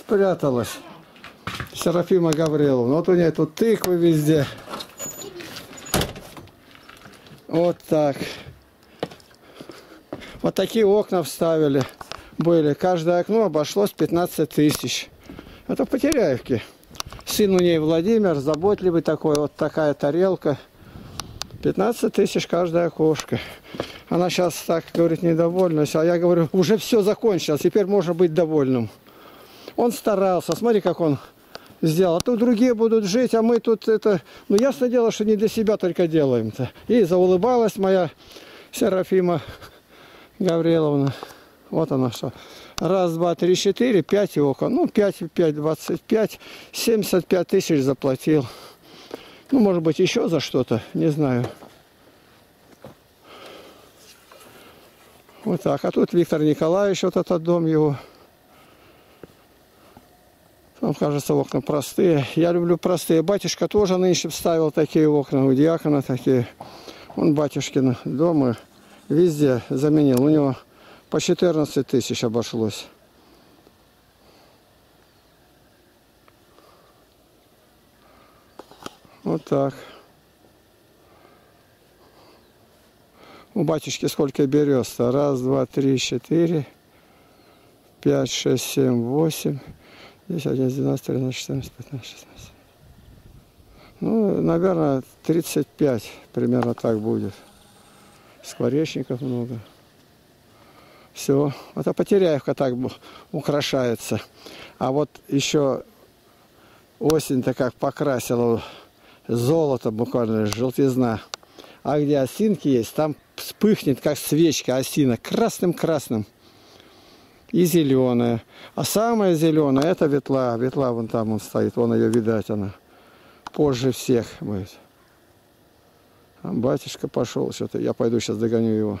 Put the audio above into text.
спряталась. Серафима Гавриловна. Вот у нее тут тыквы везде. Вот так. Вот такие окна вставили. Были. Каждое окно обошлось 15 тысяч. Это в. Сын у ней Владимир, заботливый такой. Вот такая тарелка. 15 тысяч каждое окошко. Она сейчас так говорит недовольна. А я говорю, уже все закончилось, теперь можно быть довольным. Он старался, смотри, как он сделал. А то другие будут жить, а мы тут это... Ну, ясно дело, что не для себя только делаем-то. И заулыбалась моя Серафима Гавриловна. Вот она что. Раз, два, три, четыре, пять окон. Ну, пять, пять, двадцать пять, семьдесят пять тысяч заплатил. Ну, может быть, еще за что-то, не знаю. Вот так. А тут Виктор Николаевич, вот этот дом его. Там, кажется, окна простые. Я люблю простые. Батюшка тоже нынче вставил такие окна, у диакона такие. Он батюшкин дома везде заменил. У него по 14 тысяч обошлось. Вот так. У батюшки сколько берез-то? Раз, два, три, четыре, пять, шесть, семь, восемь, десять, одиннадцать, двенадцать, тринадцать, четырнадцать, пятнадцать, шестнадцать. Ну, наверное, 35 примерно так будет. Скворечников много. Все. Вот а Потеряевка так украшается. А вот еще осень-то как покрасила золото буквально, желтизна. А где осинки есть, там вспыхнет, как свечка осина, красным-красным. И зеленая. А самая зеленая, это ветла. Ветла вон там он стоит, вон ее видать она. Позже всех будет. Батюшка пошел что-то. Я пойду сейчас догоню его.